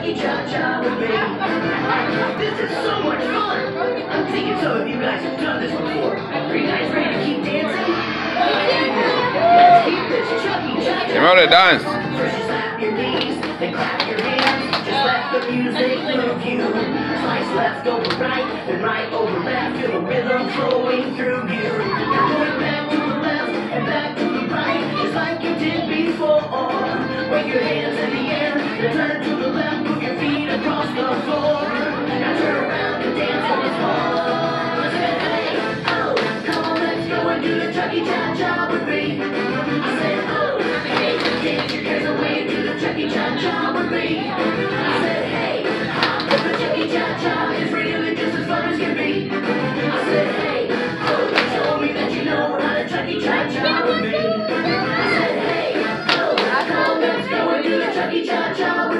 lucky cha-cha with me. This is so much fun. I'm thinking some of you guys have done this before. Are you guys ready to keep dancing? You know the dance. Just slap your knees and clap your hands. Just let the music move you. Slice left over right and right over left. Feel the rhythm flowing through you. Now going back to the left and back to the right. Just like you did before. Wave your hands in the air and turn to the left. cha cha.